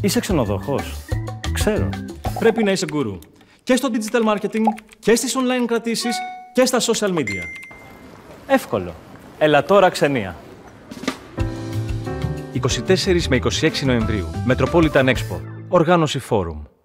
Είσαι ξενοδοχός. Ξέρω. Πρέπει να είσαι γκουρού. Και στο digital marketing, και στις online κρατήσεις, και στα social media. Εύκολο. Έλα τώρα ξενία. 24 με 26 Νοεμβρίου. Metropolitan Expo. Οργάνωση Forum.